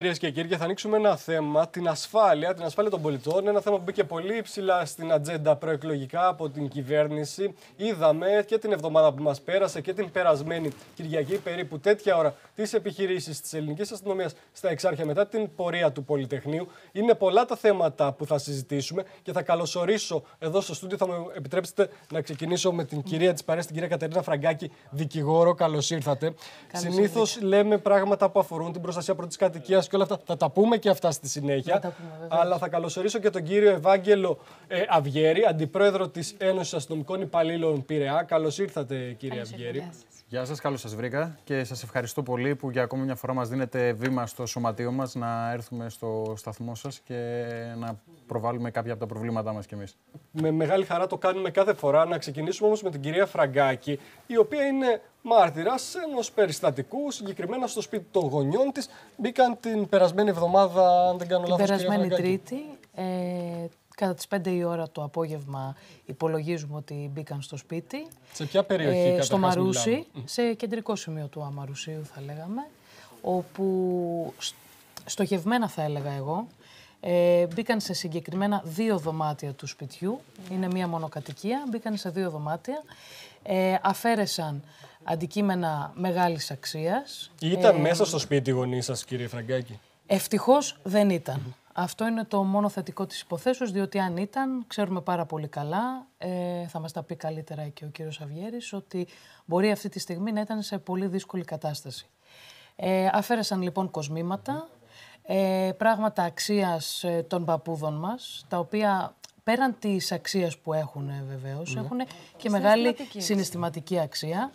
Κυρίες και κύριοι, θα ανοίξουμε ένα θέμα, την ασφάλεια, την ασφάλεια των πολιτών. Ένα θέμα που μπήκε πολύ υψηλά στην ατζέντα προεκλογικά από την κυβέρνηση. Είδαμε και την εβδομάδα που μας πέρασε και την περασμένη Κυριακή, περίπου τέτοια ώρα, τις επιχειρήσεις της ελληνικής αστυνομίας στα Εξάρχεια μετά την πορεία του Πολυτεχνείου. Είναι πολλά τα θέματα που θα συζητήσουμε και θα καλωσορίσω εδώ στο στούντιο. Θα μου επιτρέψετε να ξεκινήσω με την κυρία της παρέας, την κυρία Κατερίνα Φραγκάκη, δικηγόρο. Καλώς ήρθατε. Συνήθως λέμε πράγματα που αφορούν την προστασία πρώτης κατοικίας και όλα αυτά. Θα τα πούμε και αυτά στη συνέχεια. τα πούμε, βεβαίως. αλλά θα καλωσορίσω και τον κύριο Ευάγγελο ε, Αυγέρη, αντιπρόεδρο της Ένωσης Αστυνομικών Υπαλλήλων Πειραιά. Καλώς ήρθατε, κύριε Αυγέρη. Γεια σας, καλώς σας βρήκα και σας ευχαριστώ πολύ που για ακόμη μια φορά μας δίνετε βήμα στο σωματείο μας να έρθουμε στο σταθμό σας και να προβάλλουμε κάποια από τα προβλήματά μας κι εμείς. Με μεγάλη χαρά το κάνουμε κάθε φορά. Να ξεκινήσουμε όμως με την κυρία Φραγκάκη, η οποία είναι μάρτυρας ενός περιστατικού, συγκεκριμένα στο σπίτι των γονιών της. Μπήκαν την περασμένη εβδομάδα, αν δεν κάνω Την λάθο. περασμένη Τρίτη, ε, κατά τις 5 η ώρα το απόγευμα, υπολογίζουμε ότι μπήκαν στο σπίτι. Σε ποια περιοχή, Ε, καταρχάς, στο Μαρούσι, μιλάμε; σε κεντρικό σημείο του Αμαρουσίου θα λέγαμε, όπου σ- στοχευμένα θα έλεγα εγώ, ε, μπήκαν σε συγκεκριμένα δύο δωμάτια του σπιτιού, είναι μία μονοκατοικία, μπήκαν σε δύο δωμάτια, ε, αφαίρεσαν αντικείμενα μεγάλης αξίας. Ήταν Ε, μέσα στο σπίτι οι γονείς σας, κύριε Φραγκάκη; Ευτυχώς δεν ήταν. Αυτό είναι το μόνο θετικό της υποθέσεως, διότι αν ήταν, ξέρουμε πάρα πολύ καλά, ε, θα μας τα πει καλύτερα και ο κύριος Αυγέρης, ότι μπορεί αυτή τη στιγμή να ήταν σε πολύ δύσκολη κατάσταση. Ε, αφαίρεσαν λοιπόν κοσμήματα, ε, πράγματα αξίας ε, των παππούδων μας, τα οποία πέραν της αξίας που έχουν ε, βεβαίως, έχουν και μεγάλη συναισθηματική αξία,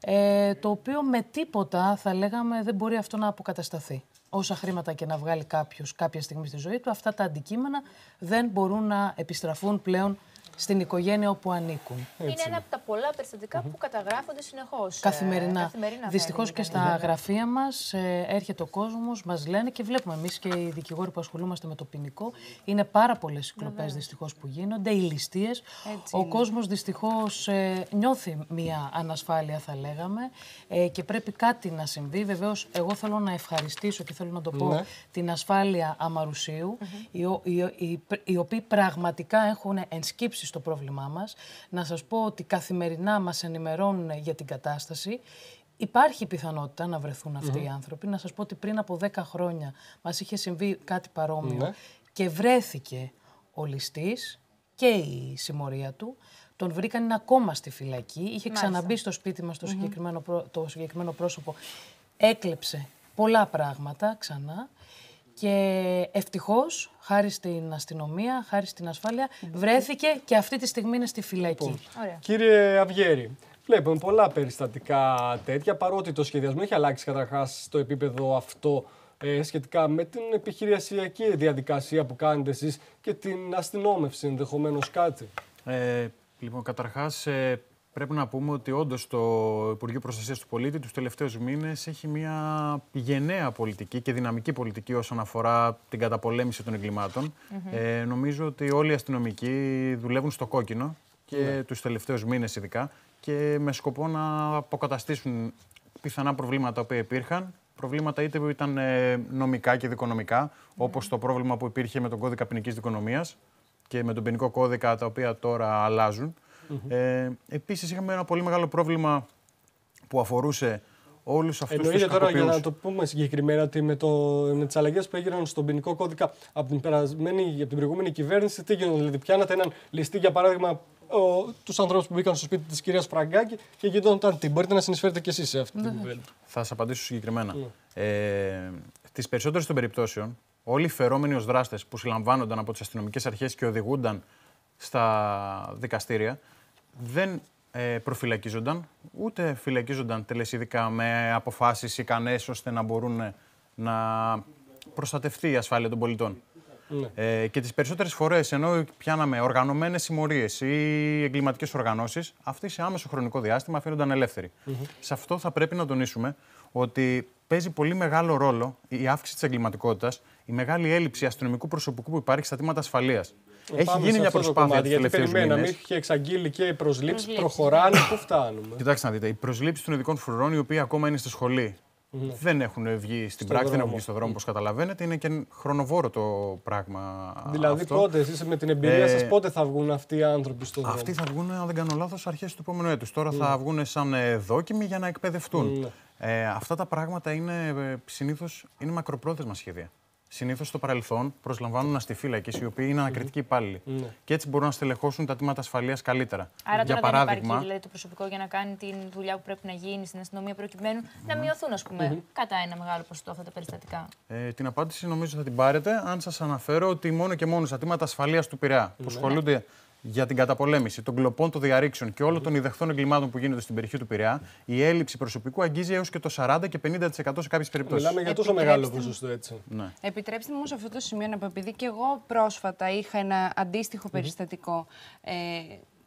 ε, το οποίο με τίποτα θα λέγαμε δεν μπορεί αυτό να αποκατασταθεί. Όσα χρήματα και να βγάλει κάποιος κάποια στιγμή στη ζωή του, αυτά τα αντικείμενα δεν μπορούν να επιστραφούν πλέον στην οικογένεια όπου ανήκουν. Είναι ένα από τα πολλά περιστατικά που καταγράφονται συνεχώς. Καθημερινά. καθημερινά Δυστυχώς θα και έλεγα. στα γραφεία μας έρχεται ο κόσμος, μας λένε και βλέπουμε εμείς και οι δικηγόροι που ασχολούμαστε με το ποινικό. Είναι πάρα πολλές οι κλοπές δυστυχώς που γίνονται, οι ληστείες. Ο κόσμος δυστυχώς νιώθει μια ανασφάλεια, θα λέγαμε, ε, και πρέπει κάτι να συμβεί. Βεβαίως, εγώ θέλω να ευχαριστήσω και θέλω να το πω Ναι. την ασφάλεια Αμαρουσίου, οι, ο- οι, οι, οι οποίοι πραγματικά έχουν ενσκύψει στο πρόβλημά μας. Να σας πω ότι καθημερινά μας ενημερώνουν για την κατάσταση. Υπάρχει πιθανότητα να βρεθούν αυτοί οι άνθρωποι. Να σας πω ότι πριν από 10 χρόνια μας είχε συμβεί κάτι παρόμοιο Ναι. και βρέθηκε ο ληστής και η συμμορία του. Τον βρήκαν είναι ακόμα στη φυλακή. Είχε ξαναμπεί στο σπίτι μας το, συγκεκριμένο, πρό- το συγκεκριμένο πρόσωπο. Έκλεψε πολλά πράγματα ξανά. Και ευτυχώς, χάρη στην αστυνομία, χάρη στην ασφάλεια, βρέθηκε και αυτή τη στιγμή είναι στη φυλακή. Ωραία. Κύριε Αυγέρη, βλέπουμε πολλά περιστατικά τέτοια, παρότι το σχεδιασμό έχει αλλάξει καταρχάς στο επίπεδο αυτό ε, σχετικά με την επιχειρησιακή διαδικασία που κάνετε εσείς και την αστυνόμευση ενδεχομένως κάτι. Ε, λοιπόν, καταρχάς ε, πρέπει να πούμε ότι όντως το Υπουργείο Προστασίας του Πολίτη τους τελευταίους μήνες έχει μια γενναία πολιτική και δυναμική πολιτική όσον αφορά την καταπολέμηση των εγκλημάτων. Ε, νομίζω ότι όλοι οι αστυνομικοί δουλεύουν στο κόκκινο και τους τελευταίους μήνες ειδικά και με σκοπό να αποκαταστήσουν πιθανά προβλήματα τα οποία υπήρχαν. Προβλήματα είτε που ήταν ε, νομικά και δικονομικά, όπως το πρόβλημα που υπήρχε με τον κώδικα ποινικής δικονομίας και με τον ποινικό κώδικα τα οποία τώρα αλλάζουν. Ε, επίσης είχαμε ένα πολύ μεγάλο πρόβλημα που αφορούσε όλους αυτούς τους Εννοείται τώρα για κακοποιούς. να το πούμε συγκεκριμένα ότι με, το, με τις αλλαγές που έγιναν στον ποινικό κώδικα από την, περασμένη, από την προηγούμενη κυβέρνηση, τι γίνονται, δηλαδή πιάνατε έναν ληστή για παράδειγμα τους ανθρώπους που μπήκαν στο σπίτι της κυρίας Φραγκάκη και γινόταν τι. Μπορείτε να συνεισφέρετε κι εσείς σε αυτή την κουβέντα. Θα σας απαντήσω συγκεκριμένα. Ε, Στι περισσότερες των περιπτώσεων, όλοι οι φερόμενοι ως δράστες που συλλαμβάνονταν από τις αστυνομικές αρχές και οδηγούνταν στα δικαστήρια δεν ε, προφυλακίζονταν, ούτε φυλακίζονταν τελεσίδικα με αποφάσεις ικανές ώστε να μπορούν να προστατευτεί η ασφάλεια των πολιτών. Ε, και τις περισσότερες φορές, ενώ πιάναμε οργανωμένες συμμορίες ή εγκληματικές οργανώσεις, αυτοί σε άμεσο χρονικό διάστημα αφήνονταν ελεύθεροι. Σε αυτό θα πρέπει να τονίσουμε ότι παίζει πολύ μεγάλο ρόλο η αύξηση της εγκληματικότητας, η μεγάλη έλλειψη αστυνομικού προσωπικού που υπάρχει στα τμήματα ασφαλείας. Έχει Πάμε γίνει σε μια αυτό το προσπάθεια κομμάτι, τους Γιατί τελευταίους περιμέναμε, μήνες. είχε εξαγγείλει και οι προσλήψεις. Προχωράνε, πού φτάνουμε. Κοιτάξτε να δείτε, οι προσλήψεις των ειδικών φρουρών, οι οποίοι ακόμα είναι στη σχολή δεν έχουν βγει στην πράξη, δεν έχουν βγει στον δρόμο, όπως καταλαβαίνετε. Είναι και χρονοβόρο το πράγμα. Δηλαδή, αυτό. πότε, εσείς με την εμπειρία Ε, σας, πότε θα βγουν αυτοί οι άνθρωποι στον δρόμο; Αυτοί θα βγουν, αν δεν κάνω λάθος, αρχές του επόμενου έτους. Τώρα θα βγουν σαν ε, δόκιμοι για να εκπαιδευτούν. Ναι. Ε, αυτά τα πράγματα είναι ε, συνήθως είναι μακροπρόθεσμα σχέδια. Συνήθως στο παρελθόν προσλαμβάνουν αστιφύλακε οι οποίοι είναι ανακριτικοί υπάλληλοι. Ναι. Και έτσι μπορούν να στελεχώσουν τα τμήματα ασφαλείας καλύτερα. Άρα για τώρα δεν παράδειγμα, υπάρχει δηλαδή, το προσωπικό για να κάνει τη δουλειά που πρέπει να γίνει στην αστυνομία προκειμένου να μειωθούν ας πούμε, κατά ένα μεγάλο ποσοστό αυτά τα περιστατικά. Ε, την απάντηση νομίζω θα την πάρετε αν σας αναφέρω ότι μόνο και μόνο στα τμήματα ασφαλείας του Πειραιά που ασχολούνται για την καταπολέμηση των κλοπών, των διαρρήξεων και όλων των ιδεχθών εγκλημάτων που γίνονται στην περιοχή του Πειραιά, η έλλειψη προσωπικού αγγίζει έως και το 40 και 50% σε κάποιες περιπτώσεις. Μιλάμε για τόσο Επιτρέψτε μεγάλο μου. ποσοστό έτσι. Ναι. Επιτρέψτε μου όμως σε αυτό το σημείο να πω, επειδή και εγώ πρόσφατα είχα ένα αντίστοιχο περιστατικό ε,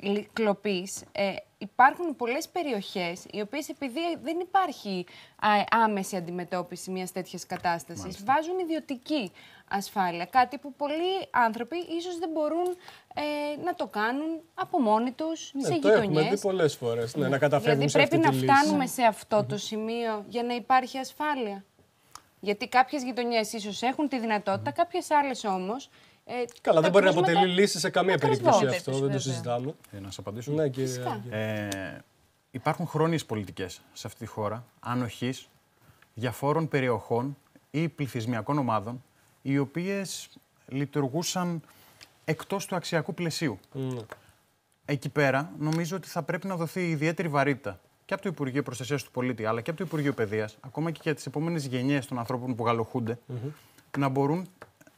λι- κλοπής, ε, υπάρχουν πολλές περιοχές οι οποίες επειδή δεν υπάρχει α, άμεση αντιμετώπιση μιας τέτοιας κατάστασης, βάζουν ιδιωτική ασφάλεια. Κάτι που πολλοί άνθρωποι ίσως δεν μπορούν ε, να το κάνουν από μόνοι τους, Ναι, σε το έχουμε γειτονιές. δει πολλές φορές. Ναι, να καταφεύγουν Δηλαδή σε πρέπει αυτή να τη λύση. φτάνουμε σε αυτό το σημείο για να υπάρχει ασφάλεια. Γιατί κάποιες γειτονιές ίσως έχουν τη δυνατότητα, κάποιες άλλες όμως. Ε, Καλά, δεν τα μπορεί να κρούσματα- αποτελεί λύση σε καμία Ακριβώς. περίπτωση Καμία αυτό. περίπτωση, Δεν το βέβαια. συζητάμε. Ε, να σας απαντήσω. Ναι, κύριε. Φυσικά. Ε, υπάρχουν χρόνιες πολιτικές σε αυτή τη χώρα, ανοχής διαφόρων περιοχών ή πληθυσμιακών ομάδων, οι οποίες λειτουργούσαν εκτός του αξιακού πλαισίου. Ναι. Εκεί πέρα νομίζω ότι θα πρέπει να δοθεί ιδιαίτερη βαρύτητα και από το Υπουργείο Προστασίας του Πολίτη, αλλά και από το Υπουργείο Παιδείας, ακόμα και για τις επόμενες γενιές των ανθρώπων που γαλοχουνται να μπορούν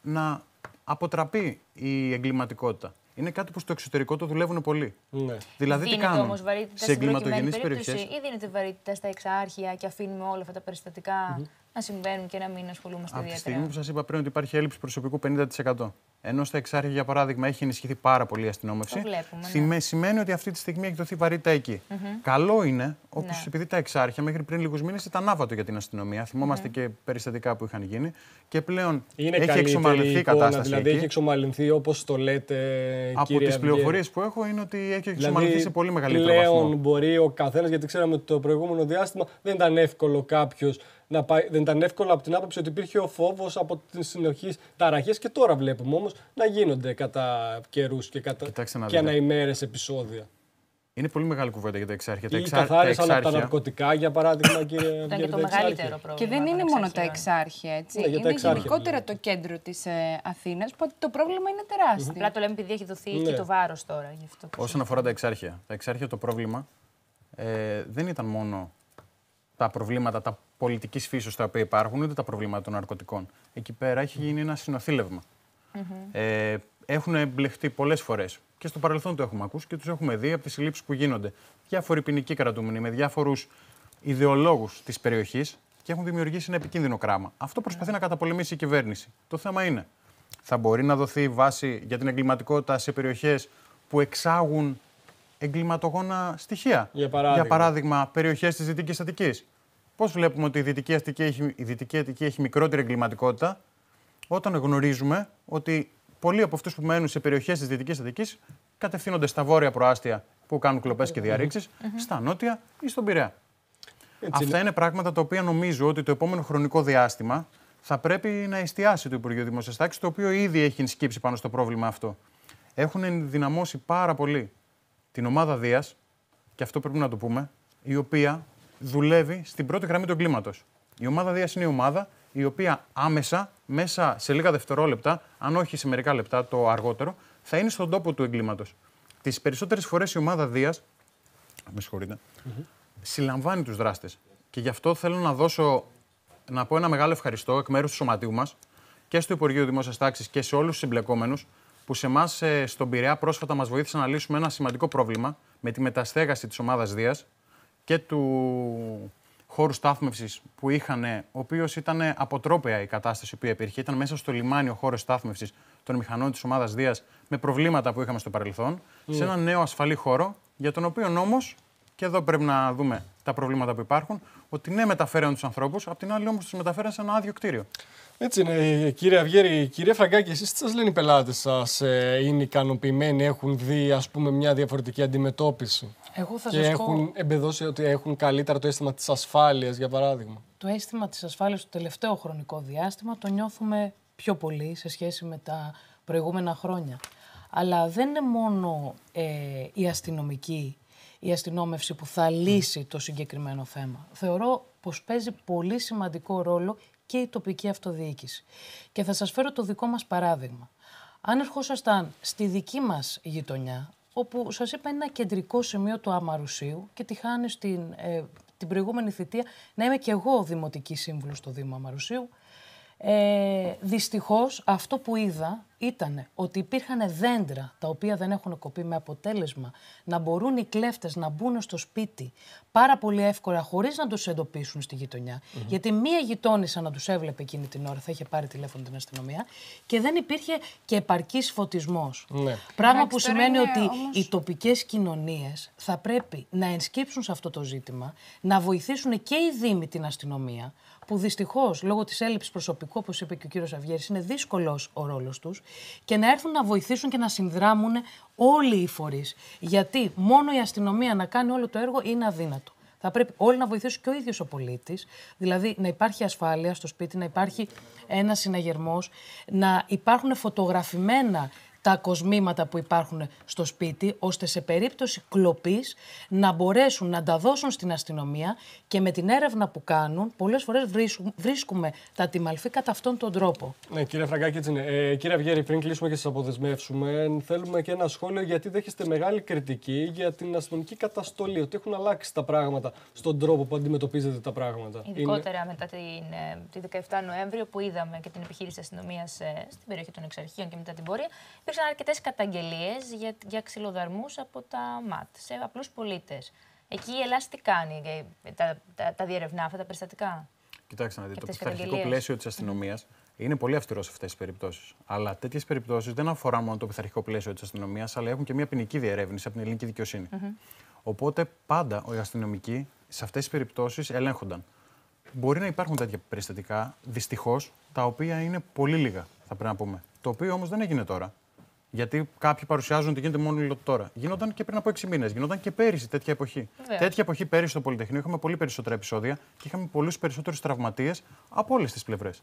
να αποτραπεί η εγκληματικότητα. Είναι κάτι που στο εξωτερικό το δουλεύουν πολύ. Ναι. Δηλαδή, τι δίνεται κάνουν; όμως βαρύτητα σε στην προκειμένη εγκληματογενείς περίπτωση περιοχές. ή δίνεται βαρύτητα στα εξάρχεια και αφήνουμε όλα αυτά τα περιστατικα να συμβαίνουν και να μην ασχολούμαστε Από τη ιδιαίτερα. στιγμή που σας είπα πριν ότι υπάρχει έλλειψη προσωπικού 50%. Ενώ στα εξάρχεια, για παράδειγμα, έχει ενισχυθεί πάρα πολύ η αστυνόμευση. Το βλέπουμε, ναι. Θυμε- Σημαίνει ότι αυτή τη στιγμή έχει δοθεί βαρύτητα εκεί. Καλό είναι, όπως Ναι. επειδή τα εξάρχεια μέχρι πριν λίγους μήνες ήταν άβατο για την αστυνομία. Θυμόμαστε και περιστατικά που είχαν γίνει. Και πλέον Είναι έχει καλύτερη εξομαλυνθεί η εικόνα, κατάσταση. δηλαδή εκεί. έχει εξομαλυνθεί όπως το λέτε, Από κύριε τις Αυγέρη. πληροφορίες που έχω είναι ότι έχει εξομαλυνθεί Δηλαδή, σε πολύ μεγαλύτερο πλέον βαθμό. μπορεί ο καθένας, γιατί ξέραμε ότι το προηγούμενο διάστημα δεν ήταν εύκολο κάποιος να πάει. Δεν ήταν εύκολο από την άποψη ότι υπήρχε ο φόβος από την συνοχής ταραχέ και τώρα βλέπουμε όμως να γίνονται κατά καιρούς και, κατά... Κοιτάξτε να και δείτε. αναημέρες επεισόδια. Είναι πολύ μεγάλη κουβέντα για τα εξάρχεια. Τα Ή εξά- τα καθάρισαν από τα εξάρχεια- ναρκωτικά, για παράδειγμα, κύριε Ήταν και Αυγέρη, το τα εξάρχεια. μεγαλύτερο πρόβλημα. Και δεν των είναι μόνο τα εξάρχειων. εξάρχεια, έτσι. Ναι, για τα είναι εξάρχεια γενικότερα μιλάμε. το κέντρο της ε, Αθήνας, που το πρόβλημα είναι τεράστιο. Απλά το λέμε επειδή έχει δοθεί Ναι. και το βάρος τώρα. Γι αυτό το Όσον αφορά τα εξάρχεια. Τα εξάρχεια το πρόβλημα ε, δεν ήταν μόνο τα προβλήματα τα πολιτικής φύσεως τα οποία υπάρχουν, ούτε τα προβλήματα των ναρκωτικών. Εκεί πέρα έχει γίνει ένα συνοθήλευμα. Ε, έχουν εμπλεχτεί πολλές φορές και στο παρελθόν το έχουμε ακούσει και τους έχουμε δει από τις συλλήψεις που γίνονται. Διάφοροι ποινικοί κρατούμενοι με διάφορους ιδεολόγους της περιοχής και έχουν δημιουργήσει ένα επικίνδυνο κράμα. Αυτό προσπαθεί να καταπολεμήσει η κυβέρνηση. Το θέμα είναι, θα μπορεί να δοθεί βάση για την εγκληματικότητα σε περιοχές που εξάγουν εγκληματογόνα στοιχεία. Για παράδειγμα. Για παράδειγμα, περιοχές της Δυτικής Αττικής. Πώς βλέπουμε ότι η Δυτική, Αττική έχει, η Δυτική Αττική έχει μικρότερη εγκληματικότητα, όταν γνωρίζουμε ότι πολλοί από αυτούς που μένουν σε περιοχές της Δυτικής Αττικής κατευθύνονται στα βόρεια προάστια που κάνουν κλοπές και διαρρήξεις, στα νότια ή στον Πειραιά. Έτσι Αυτά είναι πράγματα τα οποία νομίζω ότι το επόμενο χρονικό διάστημα θα πρέπει να εστιάσει το Υπουργείο Δημόσιας Τάξης, το οποίο ήδη έχει ενσκύψει πάνω στο πρόβλημα αυτό. Έχουν ενδυναμώσει πάρα πολύ την ομάδα Δίας, και αυτό πρέπει να το πούμε, η οποία δουλεύει στην πρώτη γραμμή του εγκλήματος. Η ομάδα Δίας είναι η ομάδα η οποία άμεσα, μέσα σε λίγα δευτερόλεπτα, αν όχι σε μερικά λεπτά το αργότερο, θα είναι στον τόπο του εγκλήματος. Τις περισσότερες φορές η ομάδα Δίας. Με συγχωρείτε συλλαμβάνει τους δράστες. Και γι' αυτό θέλω να δώσω, να πω ένα μεγάλο ευχαριστώ εκ μέρους του σωματείου μας και στο Υπουργείο Δημόσιας Τάξης και σε όλους τους εμπλεκόμενους που σε εμάς στον Πειραιά πρόσφατα μας βοήθησαν να λύσουμε ένα σημαντικό πρόβλημα με τη μεταστέγαση της ομάδας Δίας και του χώρου στάθμευσης που είχαν, ο οποίος ήταν αποτρόπαια η κατάσταση που υπήρχε. Ήταν μέσα στο λιμάνι ο χώρος στάθμευσης των μηχανών της ομάδας Δίας με προβλήματα που είχαμε στο παρελθόν, σε έναν νέο ασφαλή χώρο, για τον οποίο όμως, και εδώ πρέπει να δούμε τα προβλήματα που υπάρχουν, ότι ναι, μεταφέραν τους ανθρώπους, απ' την άλλη όμως τους μεταφέραν σε ένα άδειο κτίριο. Έτσι είναι, κύριε Αυγέρη. Κύριε Φραγκάκη, εσείς τι σας λένε οι πελάτες σας, ε, είναι ικανοποιημένοι, έχουν δει ας πούμε μια διαφορετική αντιμετώπιση; Εγώ θα και σας έχουν πω εμπεδώσει ότι έχουν καλύτερα το αίσθημα της ασφάλειας, για παράδειγμα; το αίσθημα της ασφάλειας στο τελευταίο χρονικό διάστημα το νιώθουμε πιο πολύ σε σχέση με τα προηγούμενα χρόνια. Αλλά δεν είναι μόνο ε, η αστυνομική, η αστυνόμευση που θα λύσει το συγκεκριμένο θέμα. Θεωρώ πως παίζει πολύ σημαντικό ρόλο και η τοπική αυτοδιοίκηση. Και θα σας φέρω το δικό μας παράδειγμα. Αν ερχόσασταν στη δική μας γειτονιά, όπου σας είπα είναι ένα κεντρικό σημείο του Αμαρουσίου και τη χάνει στην, ε, την προηγούμενη θητεία να είμαι και εγώ δημοτική σύμβουλος στο Δήμο Αμαρουσίου, ε, δυστυχώς αυτό που είδα ήταν ότι υπήρχαν δέντρα τα οποία δεν έχουν κοπεί με αποτέλεσμα να μπορούν οι κλέφτες να μπουν στο σπίτι πάρα πολύ εύκολα χωρίς να τους εντοπίσουν στη γειτονια Γιατί μία γειτόνισσα να τους έβλεπε εκείνη την ώρα θα είχε πάρει τηλέφωνο την αστυνομία και δεν υπήρχε και επαρκής φωτισμός. Ναι. Πράγμα Εντάξει, που τώρα σημαίνει είναι ότι όμως- οι τοπικές κοινωνίες θα πρέπει να ενσκύψουν σε αυτό το ζήτημα, να βοηθήσουν και οι Δήμοι την αστυνομία, που δυστυχώς λόγω της έλλειψης προσωπικού, όπως είπε και ο κύριος Αυγέρη, είναι δύσκολος ο ρόλος τους, και να έρθουν να βοηθήσουν και να συνδράμουν όλοι οι φορείς. Γιατί μόνο η αστυνομία να κάνει όλο το έργο είναι αδύνατο. Θα πρέπει όλοι να βοηθήσουν και ο ίδιος ο πολίτης, δηλαδή να υπάρχει ασφάλεια στο σπίτι, να υπάρχει ένας συναγερμός, να υπάρχουν φωτογραφημένα τα κοσμήματα που υπάρχουν στο σπίτι, ώστε σε περίπτωση κλοπής να μπορέσουν να τα δώσουν στην αστυνομία και με την έρευνα που κάνουν, πολλές φορές βρίσκουμε, βρίσκουμε τα τιμαλφή κατά αυτόν τον τρόπο. Ναι, κύριε Φραγκάκη, έτσι είναι. Ε, κύριε Αυγέρη, πριν κλείσουμε και σας αποδεσμεύσουμε, θέλουμε και ένα σχόλιο γιατί δέχεστε μεγάλη κριτική για την αστυνομική καταστολή. Ότι έχουν αλλάξει τα πράγματα στον τρόπο που αντιμετωπίζετε τα πράγματα. Ειδικότερα μετά την, ε, τη 17 Νοέμβριο που είδαμε και την επιχείρηση αστυνομίας στην περιοχή των Εξαρχείων και μετά την πορεία, υπήρξαν αρκετές καταγγελίες για, για ξυλοδαρμούς από τα ΜΑΤ σε απλούς πολίτες. Εκεί η Ελλάδα τι κάνει, ε, τα, τα, τα διερευνά αυτά τα περιστατικά; Κοιτάξτε να δείτε, το αυτές τις πειθαρχικό καταγγελίες. πλαίσιο της αστυνομίας είναι πολύ αυστηρός σε αυτές τις περιπτώσεις. Αλλά τέτοιες περιπτώσεις δεν αφορά μόνο το πειθαρχικό πλαίσιο της αστυνομίας, αλλά έχουν και μια ποινική διερεύνηση από την ελληνική δικαιοσύνη. Οπότε πάντα οι αστυνομικοί σε αυτές τις περιπτώσεις ελέγχονταν. Μπορεί να υπάρχουν τέτοια περιστατικά, δυστυχώς, τα οποία είναι πολύ λίγα, θα πρέπει να πούμε. Το οποίο όμως δεν έγινε τώρα. Γιατί κάποιοι παρουσιάζουν ότι γίνεται μόνο τώρα. Γίνονταν και πριν από 6 μήνες. Γίνονταν και πέρυσι τέτοια εποχή. Βεβαίως. Τέτοια εποχή πέρυσι στο Πολυτεχνείο είχαμε πολύ περισσότερα επεισόδια και είχαμε πολλούς περισσότερου τραυματίες από όλες τις πλευρές.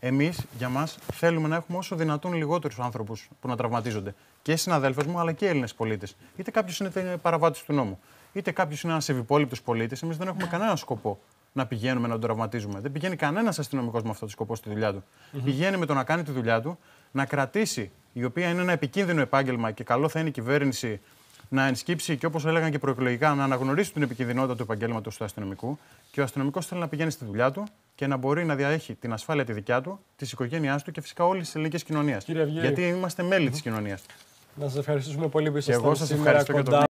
Εμείς, για μας, θέλουμε να έχουμε όσο δυνατόν λιγότερους άνθρωπους που να τραυματίζονται. Και συναδέλφους μου, αλλά και Έλληνες πολίτες. Είτε κάποιος είναι παραβάτης του νόμου, είτε κάποιος είναι ένας ευυπόλοιπτο πολίτης. Εμείς δεν έχουμε κανένα σκοπό να πηγαίνουμε να τον τραυματίζουμε. Δεν πηγαίνει κανένας αστυνομικός με αυτό το σκοπό στη δουλειά του. Πηγαίνει με το να κάνει τη δουλειά του, να κρατήσει, η οποία είναι ένα επικίνδυνο επάγγελμα και καλό θα είναι η κυβέρνηση να ενσκύψει και όπως έλεγαν και προεκλογικά να αναγνωρίσει την επικινδυνότητα του επαγγέλματος του αστυνομικού. Και ο αστυνομικός θέλει να πηγαίνει στη δουλειά του και να μπορεί να διαέχει την ασφάλεια τη δικιά του, της οικογένειάς του και φυσικά όλης της ελληνικής κοινωνίας. Κύριε Αυγέρη. Γιατί είμαστε μέλη της κοινωνίας. Να σας ευχαριστήσουμε πολύ που Και ήσασταν εγώ σας σήμερα ευχαριστώ για το κοντά